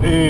Hey.